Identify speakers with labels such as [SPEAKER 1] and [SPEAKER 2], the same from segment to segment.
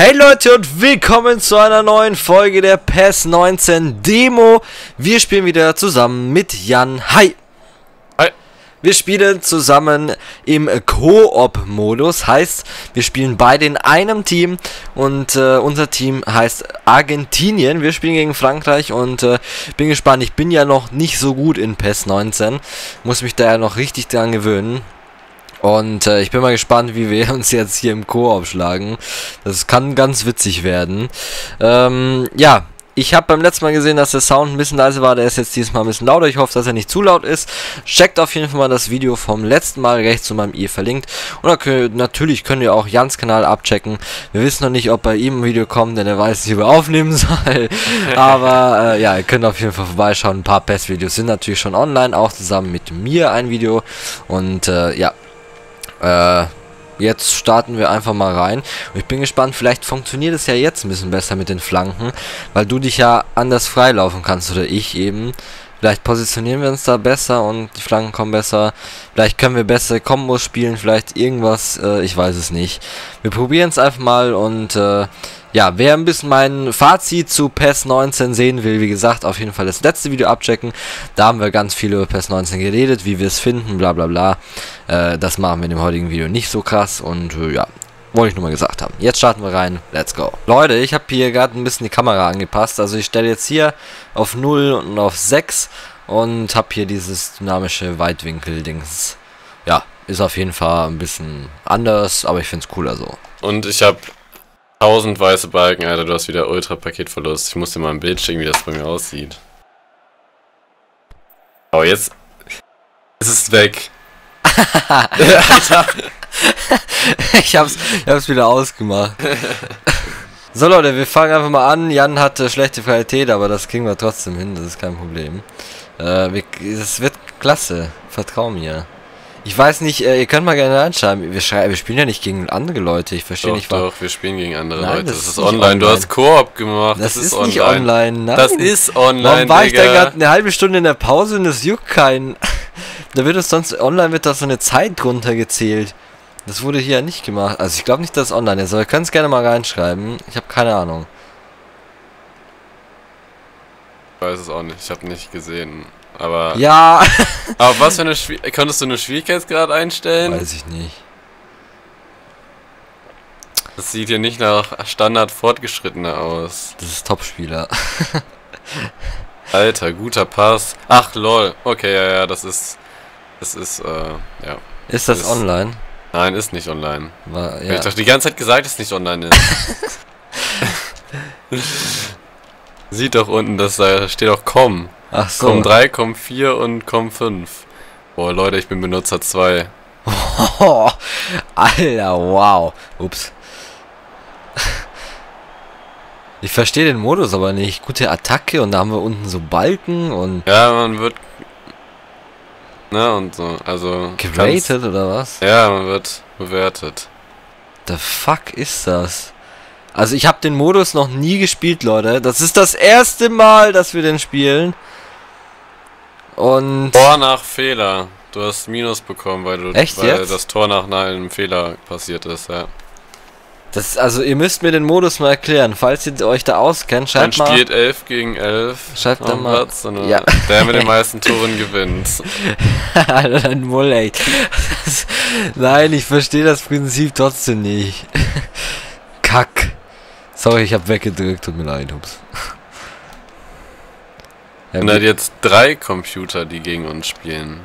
[SPEAKER 1] Hey Leute und willkommen zu einer neuen Folge der PES 19 Demo. Wir spielen wieder zusammen mit Jan. Hi!
[SPEAKER 2] Hi.
[SPEAKER 1] Wir spielen zusammen im Koop-Modus, heißt, wir spielen beide in einem Team und äh, unser Team heißt Argentinien. Wir spielen gegen Frankreich und äh, bin gespannt. Ich bin ja noch nicht so gut in PES 19, muss mich da ja noch richtig dran gewöhnen. Und äh, ich bin mal gespannt, wie wir uns jetzt hier im Koop schlagen. Das kann ganz witzig werden. Ähm, ja, ich habe beim letzten Mal gesehen, dass der Sound ein bisschen leise war. Der ist jetzt dieses Mal ein bisschen lauter. Ich hoffe, dass er nicht zu laut ist. Checkt auf jeden Fall mal das Video vom letzten Mal rechts zu meinem i verlinkt. Und könnt, natürlich könnt ihr auch Jans Kanal abchecken. Wir wissen noch nicht, ob bei ihm ein Video kommt, denn er weiß nicht, ob er aufnehmen soll. Aber äh, ja, ihr könnt auf jeden Fall vorbeischauen. Ein paar Pest-Videos sind natürlich schon online, auch zusammen mit mir ein Video. Und äh, ja, äh, jetzt starten wir einfach mal rein. Und ich bin gespannt, vielleicht funktioniert es ja jetzt ein bisschen besser mit den Flanken, weil du dich ja anders freilaufen kannst oder ich eben. Vielleicht positionieren wir uns da besser und die Flanken kommen besser. Vielleicht können wir bessere Kombos spielen, vielleicht irgendwas, äh, ich weiß es nicht. Wir probieren es einfach mal und äh, ja, wer ein bisschen mein Fazit zu PES 19 sehen will, wie gesagt, auf jeden Fall das letzte Video abchecken. Da haben wir ganz viel über PES 19 geredet, wie wir es finden, bla bla bla. Äh, das machen wir in dem heutigen Video nicht so krass und äh, ja, wollte ich nur mal gesagt haben. Jetzt starten wir rein. Let's go. Leute, ich habe hier gerade ein bisschen die Kamera angepasst. Also ich stelle jetzt hier auf 0 und auf 6 und habe hier dieses dynamische Weitwinkel-Dings. Ja, ist auf jeden Fall ein bisschen anders, aber ich finde es cooler so.
[SPEAKER 2] Und ich habe 1000 weiße Balken, Alter, du hast wieder Ultra-Paketverlust. Ich muss dir mal ein Bild schicken, wie das bei mir aussieht. Oh, jetzt ist es weg.
[SPEAKER 1] Ich, hab's, ich hab's wieder ausgemacht. So Leute, wir fangen einfach mal an. Jan hatte schlechte Qualität, aber das kriegen wir trotzdem hin, das ist kein Problem. Äh, es wird klasse, vertrau mir. Ich weiß nicht, äh, ihr könnt mal gerne reinschreiben. Wir, wir spielen ja nicht gegen andere Leute. Ich verstehe nicht,
[SPEAKER 2] warum. Doch, wir spielen gegen andere Nein, Leute. Das, das ist online. online. Du hast Koop gemacht.
[SPEAKER 1] Das, das ist, ist online. nicht online. Nein.
[SPEAKER 2] Das ist online.
[SPEAKER 1] Warum war Digga? ich da gerade eine halbe Stunde in der Pause und es juckt keinen? Da wird es sonst online wird da so eine Zeit drunter gezählt. Das wurde hier nicht gemacht. Also ich glaube nicht, dass es online ist. Aber ihr könnt es gerne mal reinschreiben. Ich habe keine Ahnung.
[SPEAKER 2] Ich weiß es auch nicht. Ich habe nicht gesehen. Aber.
[SPEAKER 1] Ja!
[SPEAKER 2] aber was für eine Schwier Konntest du eine Schwierigkeitsgrad einstellen?
[SPEAKER 1] Weiß ich nicht.
[SPEAKER 2] Das sieht hier nicht nach Standard Fortgeschrittener aus.
[SPEAKER 1] Das ist Topspieler.
[SPEAKER 2] Alter, guter Pass. Ach lol. Okay, ja, ja, das ist. Das ist, äh, ja.
[SPEAKER 1] Ist das,
[SPEAKER 2] ist,
[SPEAKER 1] online?
[SPEAKER 2] Nein, ist nicht online.
[SPEAKER 1] War, ja.
[SPEAKER 2] Ich doch die ganze Zeit gesagt, dass es nicht online ist. Sieht doch unten, dass da steht auch komm.
[SPEAKER 1] Ach so.
[SPEAKER 2] Com 3, Com 4 und Com 5. Boah, Leute, ich bin Benutzer 2.
[SPEAKER 1] Oh, Alter, wow. Ups. Ich verstehe den Modus aber nicht. Gute Attacke und da haben wir unten so Balken und.
[SPEAKER 2] Ja, man wird. Ne, und so. Also.
[SPEAKER 1] Geratet oder was?
[SPEAKER 2] Ja, man wird bewertet.
[SPEAKER 1] The fuck ist das? Also ich habe den Modus noch nie gespielt, Leute. Das ist das erste Mal, dass wir den spielen. Und.
[SPEAKER 2] Tor nach Fehler. Du hast Minus bekommen, weil du
[SPEAKER 1] Echt
[SPEAKER 2] weil
[SPEAKER 1] jetzt?
[SPEAKER 2] das Tor nach einem Fehler passiert ist, ja.
[SPEAKER 1] Das, also ihr müsst mir den Modus mal erklären. Falls ihr euch da auskennt, schreibt
[SPEAKER 2] Man
[SPEAKER 1] mal.
[SPEAKER 2] spielt 11 gegen 11.
[SPEAKER 1] Schreibt da mal.
[SPEAKER 2] Platz, ja. Der mit den meisten Toren gewinnt.
[SPEAKER 1] Dann wohl echt. Nein, ich verstehe das Prinzip trotzdem nicht. Kack. Sorry, ich habe weggedrückt. Tut mir leid, ups.
[SPEAKER 2] Ja, und hat jetzt drei Computer, die gegen uns spielen.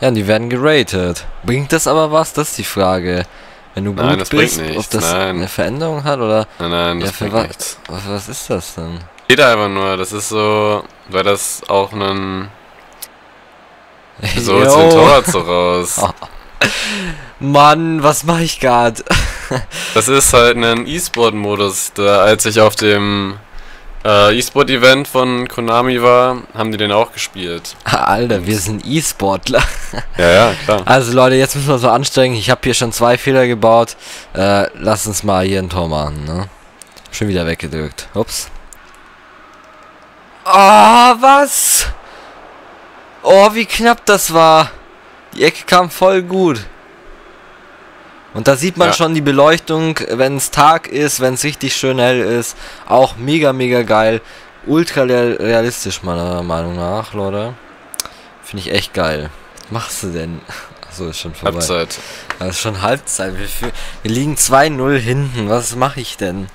[SPEAKER 1] Ja, und die werden geratet. Bringt das aber was? Das ist die Frage. Wenn du
[SPEAKER 2] nein,
[SPEAKER 1] gut
[SPEAKER 2] das
[SPEAKER 1] bist,
[SPEAKER 2] bringt
[SPEAKER 1] ob das
[SPEAKER 2] nein.
[SPEAKER 1] eine Veränderung hat oder.
[SPEAKER 2] Nein, nein, das
[SPEAKER 1] ja,
[SPEAKER 2] bringt
[SPEAKER 1] wa
[SPEAKER 2] nichts.
[SPEAKER 1] Was, was ist das denn?
[SPEAKER 2] Steht einfach nur, das ist so, weil das auch einen. So jetzt den Torwart so raus.
[SPEAKER 1] Mann, was mache ich gerade?
[SPEAKER 2] das ist halt ein E-Sport-Modus. Da als ich auf dem äh, E-Sport-Event von Konami war, haben die den auch gespielt.
[SPEAKER 1] Alter, wir sind E-Sportler.
[SPEAKER 2] ja, ja, klar.
[SPEAKER 1] Also Leute, jetzt müssen wir so anstrengen. Ich habe hier schon zwei Fehler gebaut. Äh, lass uns mal hier ein Tor machen, ne? Schon wieder weggedrückt. Ups. Oh, was? Oh, wie knapp das war. Die Ecke kam voll gut. Und da sieht man
[SPEAKER 2] Ja.
[SPEAKER 1] schon die Beleuchtung, wenn es Tag ist, wenn es richtig schön hell ist. Auch mega, mega geil. Ultra real- realistisch, meiner Meinung nach, Leute. Finde ich echt geil. Was machst du denn? Achso, ist schon vorbei.
[SPEAKER 2] Halbzeit.
[SPEAKER 1] Das ist schon Halbzeit. Wir, wir liegen 2-0 hinten. Was mache ich denn?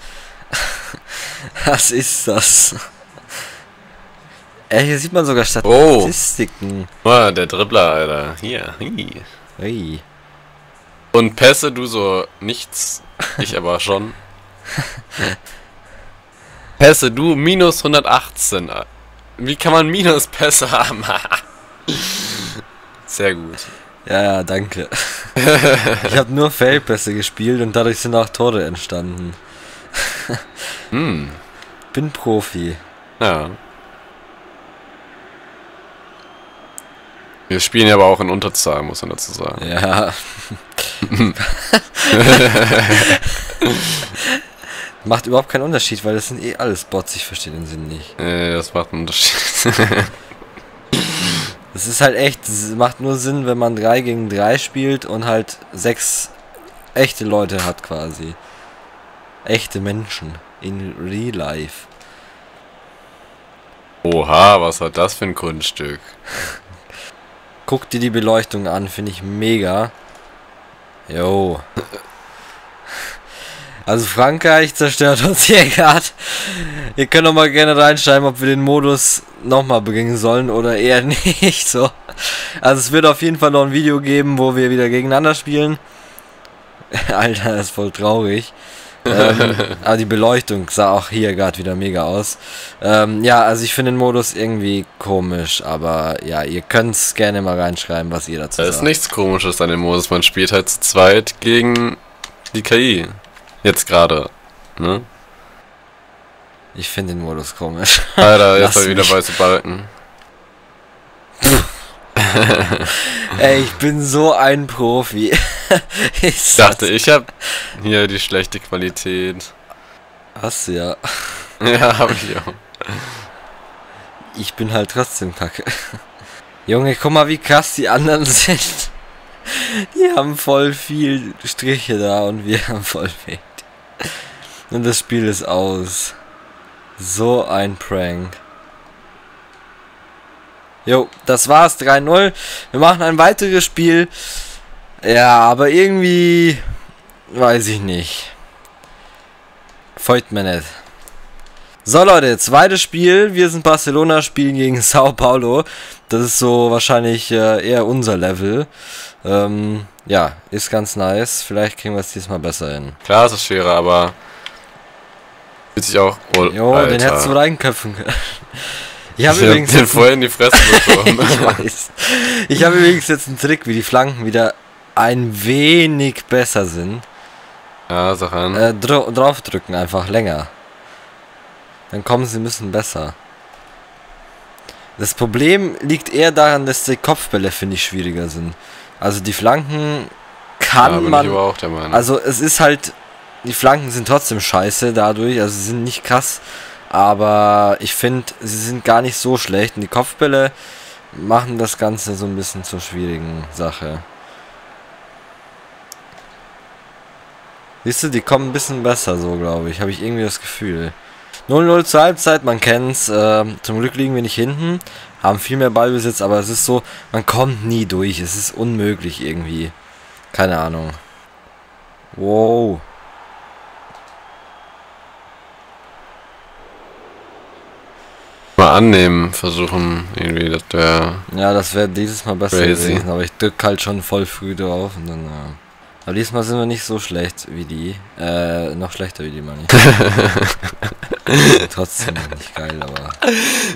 [SPEAKER 1] Was ist das? Ey, hier sieht man sogar
[SPEAKER 2] Oh.
[SPEAKER 1] Statistiken.
[SPEAKER 2] Oh, der Dribbler, Alter. Hier. Hi.
[SPEAKER 1] Ui.
[SPEAKER 2] Und Pässe du so nichts. Ich aber schon. Pässe du minus 118. Wie kann man minus Pässe haben? Sehr gut.
[SPEAKER 1] Ja, ja, danke. ich habe nur Feldpässe gespielt und dadurch sind auch Tore entstanden.
[SPEAKER 2] Hm.
[SPEAKER 1] Bin Profi.
[SPEAKER 2] Ja. Wir spielen ja aber auch in Unterzahl, muss man dazu sagen.
[SPEAKER 1] Ja. Macht überhaupt keinen Unterschied, weil das sind eh alles Bots, ich verstehe den Sinn nicht.
[SPEAKER 2] Äh, das macht einen Unterschied.
[SPEAKER 1] Das ist halt echt, es macht nur Sinn, wenn man 3 gegen 3 spielt und halt sechs echte Leute hat quasi. Echte Menschen in Real Life.
[SPEAKER 2] Oha, was hat das für ein Kunststück?
[SPEAKER 1] Guck dir die Beleuchtung an, finde ich mega. Jo. Also Frankreich zerstört uns hier gerade. Ihr könnt doch mal gerne reinschreiben, ob wir den Modus nochmal beginnen sollen oder eher nicht so. Also es wird auf jeden Fall noch ein Video geben, wo wir wieder gegeneinander spielen. Alter, das ist voll traurig. Ähm, aber die Beleuchtung sah auch hier gerade wieder mega aus. Ähm, ja, also ich finde den Modus irgendwie komisch, aber ja, ihr könnt es gerne mal reinschreiben, was ihr dazu
[SPEAKER 2] Da ist
[SPEAKER 1] sagt.
[SPEAKER 2] nichts komisches an dem Modus. Man spielt halt zu zweit gegen die KI. Jetzt gerade. Ne?
[SPEAKER 1] Ich finde den Modus komisch.
[SPEAKER 2] Alter, jetzt habe ich wieder weiße Balken.
[SPEAKER 1] Ey, ich bin so ein Profi. ich
[SPEAKER 2] dachte, ich habe hier die schlechte Qualität.
[SPEAKER 1] Hast du ja.
[SPEAKER 2] Ja, habe ich auch.
[SPEAKER 1] Ich bin halt trotzdem kacke. Junge, guck mal, wie krass die anderen sind. Die haben voll viel Striche da und wir haben voll wenig. Und das Spiel ist aus. So ein Prank. Jo, das war's. 3-0. Wir machen ein weiteres Spiel. Ja, aber irgendwie. Weiß ich nicht. Folgt mir nicht. So Leute, zweites Spiel. Wir sind Barcelona, spielen gegen Sao Paulo. Das ist so wahrscheinlich äh, eher unser Level. Ähm, ja, ist ganz nice. Vielleicht kriegen wir es diesmal besser hin.
[SPEAKER 2] Klar, es ist schwerer, aber fühlt sich auch. Oh,
[SPEAKER 1] Jo, den hättest du reinköpfen können. Ich habe
[SPEAKER 2] ich hab
[SPEAKER 1] übrigens
[SPEAKER 2] den
[SPEAKER 1] jetzt
[SPEAKER 2] vorher in die Fresse bekommen.
[SPEAKER 1] ich weiß. Ich habe übrigens jetzt einen Trick, wie die Flanken wieder ein wenig besser sind.
[SPEAKER 2] ja, sag an.
[SPEAKER 1] Äh, dra draufdrücken einfach länger. Dann kommen sie ein bisschen besser. Das Problem liegt eher daran, dass die Kopfbälle, finde ich, schwieriger sind. Also die Flanken
[SPEAKER 2] ja,
[SPEAKER 1] kann
[SPEAKER 2] bin
[SPEAKER 1] man.
[SPEAKER 2] ich aber auch der Meinung.
[SPEAKER 1] Also es ist halt. Die Flanken sind trotzdem scheiße dadurch, also sie sind nicht krass. Aber ich finde, sie sind gar nicht so schlecht. Und die Kopfbälle machen das Ganze so ein bisschen zur schwierigen Sache. Siehst du, die kommen ein bisschen besser so, glaube ich. Habe ich irgendwie das Gefühl. 0-0 zur Halbzeit, man kennt's. ähm, zum Glück liegen wir nicht hinten. Haben viel mehr Ballbesitz, aber es ist so, man kommt nie durch. Es ist unmöglich irgendwie. Keine Ahnung. Wow.
[SPEAKER 2] Mal annehmen, versuchen, irgendwie, das wäre.
[SPEAKER 1] Ja, das wäre dieses Mal besser
[SPEAKER 2] Crazy.
[SPEAKER 1] gewesen, aber ich drück halt schon voll früh drauf und dann. Ja. Aber diesmal sind wir nicht so schlecht wie die. Äh, noch schlechter wie die, meine ich. Trotzdem nicht geil, aber.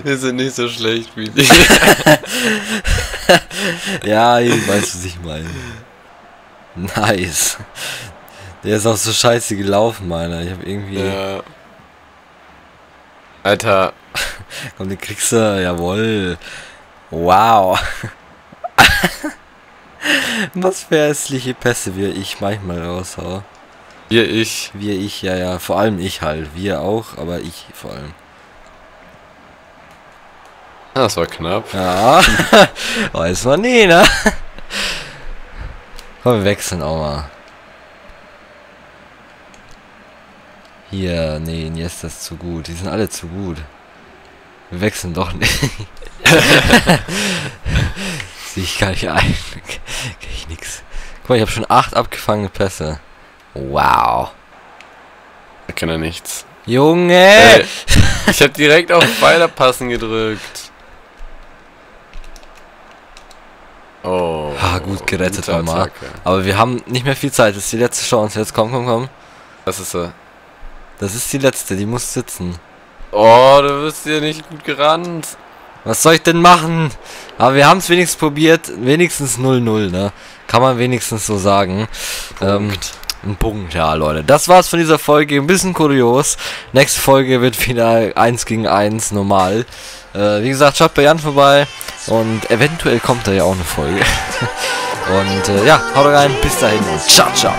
[SPEAKER 2] Wir sind nicht so schlecht wie die.
[SPEAKER 1] Ja, ich weiß, was ich meine. Nice. Der ist auch so scheiße gelaufen, meiner. Ich habe irgendwie.
[SPEAKER 2] ja. Alter,
[SPEAKER 1] Komm, den kriegst du, jawohl. Wow. Was für hässliche Pässe wir ich manchmal raushau.
[SPEAKER 2] hier ich.
[SPEAKER 1] Wir ich, ja, ja. Vor allem ich halt. Wir auch, aber ich vor allem.
[SPEAKER 2] Das war knapp.
[SPEAKER 1] Ja. Weiß man nie, ne? Komm, wir wechseln auch mal. Hier, nee, Iniesta ist zu gut. Die sind alle zu gut. Wir wechseln doch nicht. Sehe ich gar nicht ein. Krieg ich nix. Guck mal, ich habe schon acht abgefangene Pässe. Wow.
[SPEAKER 2] Da kann er nichts.
[SPEAKER 1] Junge!
[SPEAKER 2] Ey, ich habe direkt auf Weiterpassen gedrückt. Oh.
[SPEAKER 1] Ah, gut gerettet nochmal. Aber wir haben nicht mehr viel Zeit. Das ist die letzte Chance. Jetzt komm, komm, komm.
[SPEAKER 2] Das ist er.
[SPEAKER 1] Das ist die letzte. Die muss sitzen.
[SPEAKER 2] Oh, du wirst hier nicht gut gerannt.
[SPEAKER 1] Was soll ich denn machen? Aber wir haben es wenigstens probiert. Wenigstens 0-0, ne? Kann man wenigstens so sagen. Ähm, ein Punkt, ja, Leute. Das war's von dieser Folge. Ein bisschen kurios. Nächste Folge wird wieder 1 gegen 1 normal. Äh, wie gesagt, schaut bei Jan vorbei. Und eventuell kommt da ja auch eine Folge. und äh, ja, haut rein. Bis dahin und ciao, ciao.